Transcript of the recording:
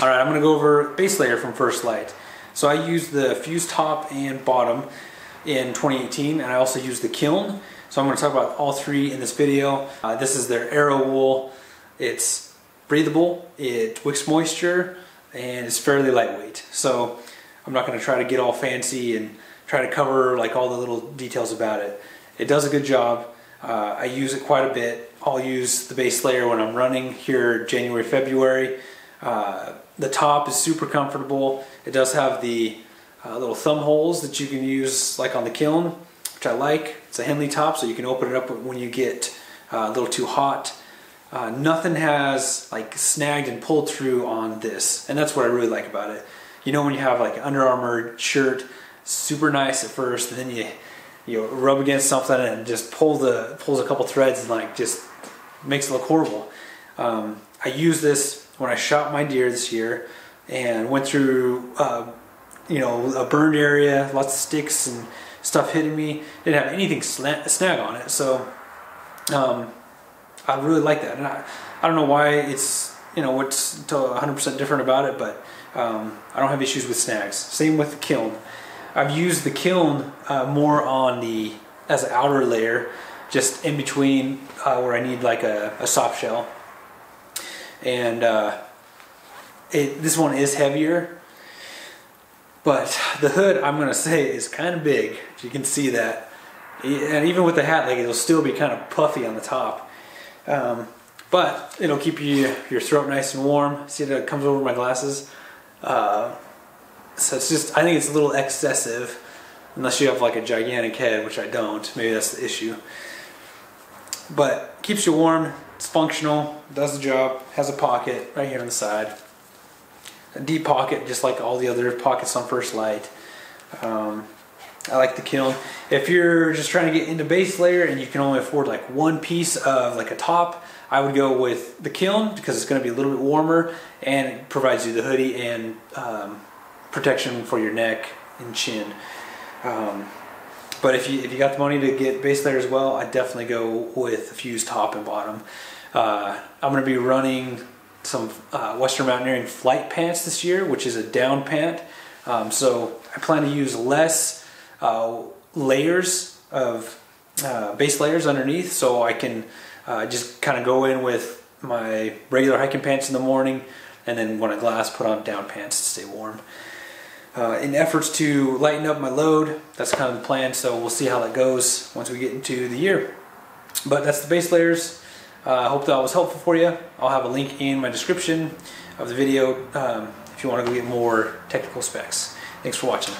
All right, I'm gonna go over base layer from First Lite. So I used the fuse top and bottom in 2018, and I also used the kiln. So I'm gonna talk about all three in this video. Uh, this is their Aerowool. It's breathable, it wicks moisture, and it's fairly lightweight. So I'm not gonna try to get all fancy and try to cover like all the little details about it. It does a good job. Uh, I use it quite a bit. I'll use the base layer when I'm running here January, February. Uh, the top is super comfortable. It does have the uh, little thumb holes that you can use like on the kiln, which I like. It's a Henley top so you can open it up when you get uh, a little too hot. Uh, nothing has like snagged and pulled through on this and that's what I really like about it. You know when you have like Under Armour shirt, super nice at first, and then you you rub against something and just pull the pulls a couple threads and like just makes it look horrible. Um, I use this when I shot my deer this year and went through, uh, you know, a burned area, lots of sticks and stuff hitting me. Didn't have anything snag on it, so um, I really like that. And I, I don't know why it's, you know, what's 100% different about it, but um, I don't have issues with snags. Same with the kiln. I've used the kiln uh, more on the as an outer layer, just in between uh, where I need like a, a soft shell. And uh, it, this one is heavier, but the hood I'm gonna say is kind of big. You can see that, and even with the hat, like it'll still be kind of puffy on the top. Um, but it'll keep you your throat nice and warm. See that it comes over my glasses. Uh, so it's just, I think it's a little excessive, unless you have like a gigantic head, which I don't. Maybe that's the issue. But keeps you warm, it's functional, does the job, has a pocket right here on the side. A deep pocket, just like all the other pockets on First Lite. Um, I like the kiln. If you're just trying to get into base layer and you can only afford like one piece of like a top, I would go with the kiln because it's going to be a little bit warmer and it provides you the hoodie and um, protection for your neck and chin. Um, but if you if you got the money to get base layer as well, I definitely go with a fused top and bottom. Uh, I'm going to be running some uh, Western Mountaineering flight pants this year, which is a down pant. Um, so I plan to use less uh, layers of uh, base layers underneath, so I can uh, just kind of go in with my regular hiking pants in the morning, and then when I glass, put on down pants to stay warm uh, in efforts to lighten up my load. That's kind of the plan, so we'll see how that goes once we get into the year. But that's the base layers. Uh, I uh, hope that was helpful for you. I'll have a link in my description of the video um, if you want to go get more technical specs. Thanks for watching.